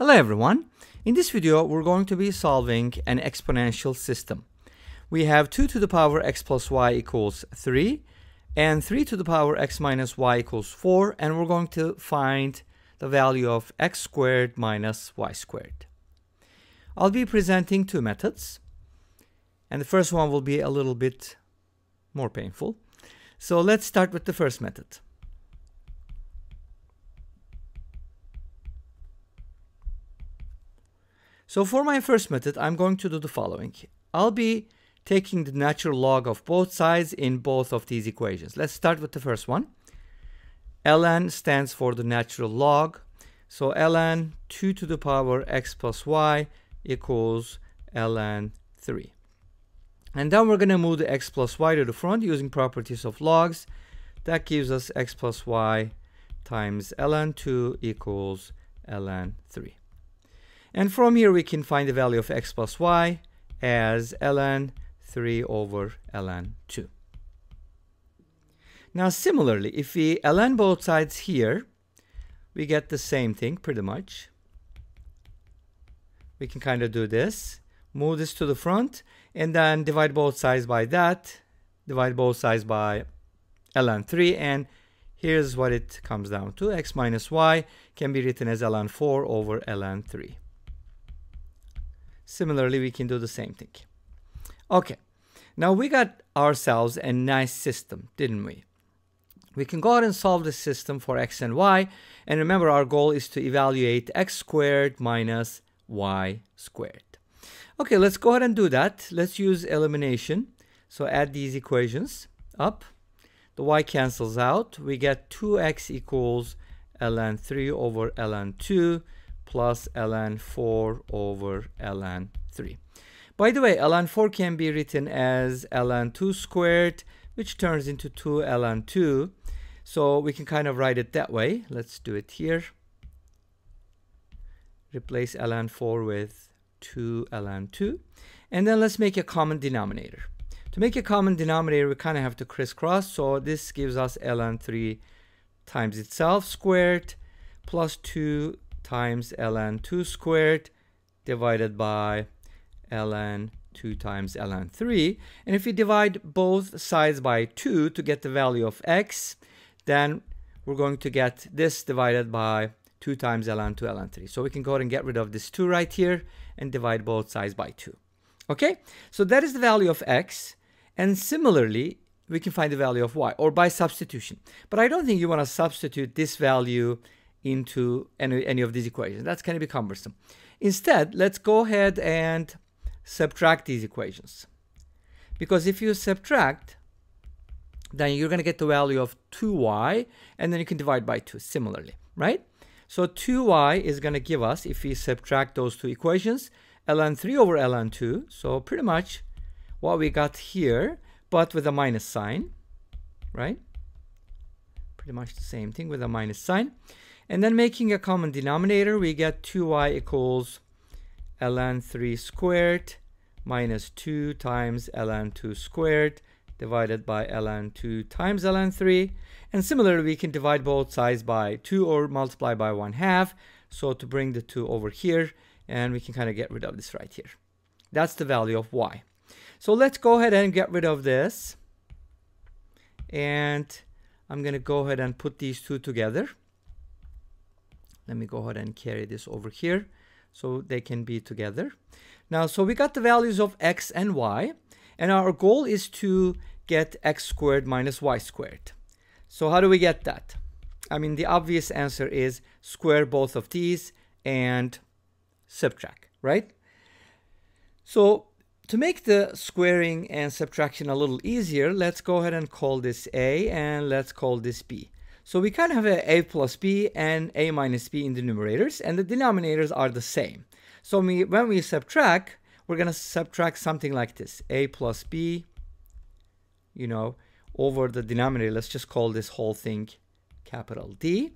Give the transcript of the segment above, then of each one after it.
Hello everyone. In this video we're going to be solving an exponential system. We have 2 to the power x plus y equals 3 and 3 to the power x minus y equals 4 and we're going to find the value of x squared minus y squared. I'll be presenting two methods and the first one will be a little bit more painful. So let's start with the first method. So for my first method, I'm going to do the following. I'll be taking the natural log of both sides in both of these equations. Let's start with the first one. ln stands for the natural log. So ln 2 to the power x plus y equals ln 3. And then we're going to move the x plus y to the front using properties of logs. That gives us x plus y times ln 2 equals ln 3. And from here we can find the value of x plus y as ln 3 over ln 2. Now similarly, if we ln both sides here, we get the same thing pretty much. We can kind of do this, move this to the front, and then divide both sides by that, divide both sides by ln 3, and here's what it comes down to. x minus y can be written as ln 4 over ln 3. Similarly, we can do the same thing. Okay, now we got ourselves a nice system, didn't we? We can go ahead and solve the system for x and y. And remember, our goal is to evaluate x squared minus y squared. Okay, let's go ahead and do that. Let's use elimination. So add these equations up. The y cancels out. We get 2x equals ln 3 over ln 2 plus ln 4 over ln 3. By the way, ln 4 can be written as ln 2 squared, which turns into 2 ln 2. So we can kind of write it that way. Let's do it here. Replace ln 4 with 2 ln 2. And then let's make a common denominator. To make a common denominator, we kind of have to crisscross. So this gives us ln 3 times itself squared plus 2 times ln 2 squared divided by ln 2 times ln 3. And if we divide both sides by 2 to get the value of x, then we're going to get this divided by 2 times ln 2 ln 3. So we can go ahead and get rid of this 2 right here and divide both sides by 2. Okay, so that is the value of x. And similarly, we can find the value of y or by substitution. But I don't think you want to substitute this value into any, any of these equations. That's going to be cumbersome. Instead, let's go ahead and subtract these equations. Because if you subtract, then you're going to get the value of 2y, and then you can divide by 2 similarly, right? So 2y is going to give us, if we subtract those two equations, ln 3 over ln 2. So pretty much what we got here, but with a minus sign, right? Pretty much the same thing with a minus sign. And then making a common denominator, we get 2y equals ln 3 squared minus 2 times ln 2 squared divided by ln 2 times ln 3. And similarly, we can divide both sides by 2 or multiply by 1 half. So to bring the 2 over here, and we can kind of get rid of this right here. That's the value of y. So let's go ahead and get rid of this. And I'm going to go ahead and put these two together. Let me go ahead and carry this over here so they can be together. Now, so we got the values of x and y, and our goal is to get x squared minus y squared. So how do we get that? I mean, the obvious answer is square both of these and subtract, right? So to make the squaring and subtraction a little easier, let's go ahead and call this a and let's call this b. So we kind of have a, a plus b and a minus b in the numerators, and the denominators are the same. So we, when we subtract, we're going to subtract something like this, a plus b, you know, over the denominator. Let's just call this whole thing capital D,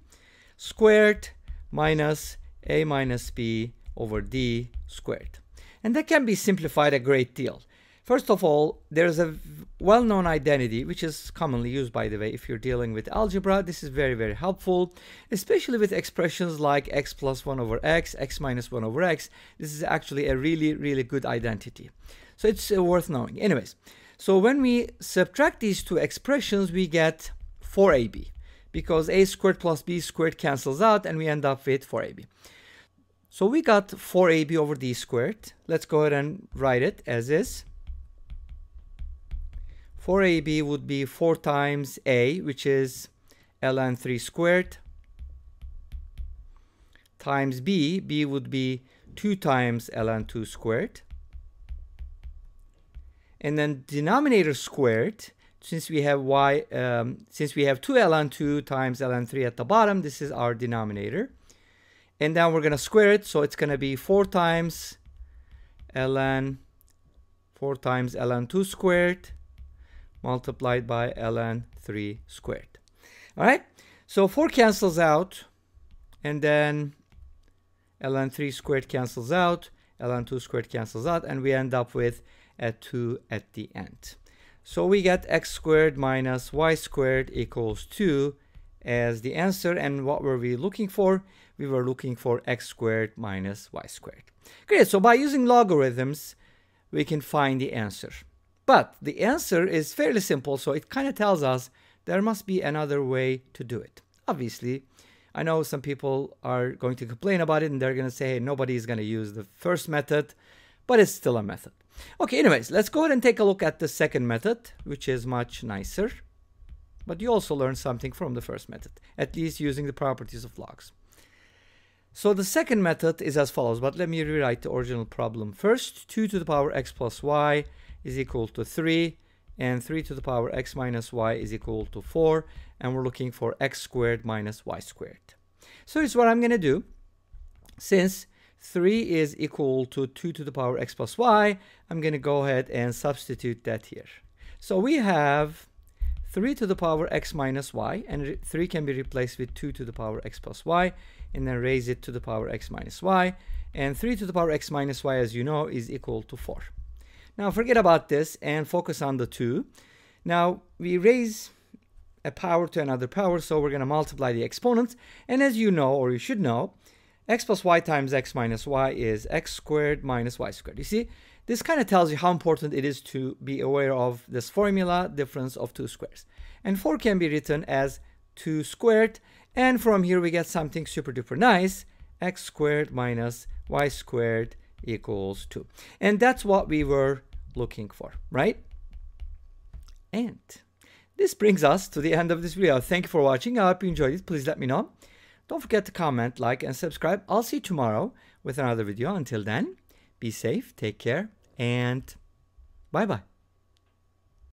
squared minus a minus b over d squared. And that can be simplified a great deal. First of all, there's a well-known identity, which is commonly used, by the way, if you're dealing with algebra. This is very, very helpful, especially with expressions like x plus 1 over x, x minus 1 over x. This is actually a really, really good identity. So it's uh, worth knowing. Anyways, so when we subtract these two expressions, we get 4ab because a squared plus b squared cancels out and we end up with 4ab. So we got 4ab over d squared. Let's go ahead and write it as is. 4ab would be 4 times a, which is ln 3 squared, times b, b would be 2 times ln 2 squared. And then denominator squared, since we have y, um, since we have 2 ln 2 times ln 3 at the bottom, this is our denominator. And then we're going to square it, so it's going to be 4 times ln 4 times ln 2 squared multiplied by ln 3 squared. All right, so 4 cancels out, and then ln 3 squared cancels out, ln 2 squared cancels out, and we end up with a 2 at the end. So we get x squared minus y squared equals 2 as the answer. And what were we looking for? We were looking for x squared minus y squared. Great, so by using logarithms, we can find the answer. But the answer is fairly simple, so it kind of tells us there must be another way to do it. Obviously, I know some people are going to complain about it and they're going to say, hey, nobody is going to use the first method, but it's still a method. Okay, anyways, let's go ahead and take a look at the second method, which is much nicer. But you also learn something from the first method, at least using the properties of logs. So the second method is as follows, but let me rewrite the original problem first. 2 to the power x plus y is equal to 3 and 3 to the power x minus y is equal to 4 and we're looking for x squared minus y squared. So here's what I'm going to do. Since 3 is equal to 2 to the power x plus y, I'm going to go ahead and substitute that here. So we have 3 to the power x minus y and 3 can be replaced with 2 to the power x plus y and then raise it to the power x minus y and 3 to the power x minus y as you know is equal to 4. Now forget about this and focus on the 2. Now we raise a power to another power, so we're going to multiply the exponents. And as you know, or you should know, x plus y times x minus y is x squared minus y squared. You see, this kind of tells you how important it is to be aware of this formula, difference of two squares. And 4 can be written as 2 squared, and from here we get something super duper nice, x squared minus y squared equals 2. And that's what we were looking for, right? And this brings us to the end of this video. Thank you for watching. I hope you enjoyed it. Please let me know. Don't forget to comment, like, and subscribe. I'll see you tomorrow with another video. Until then, be safe, take care, and bye-bye.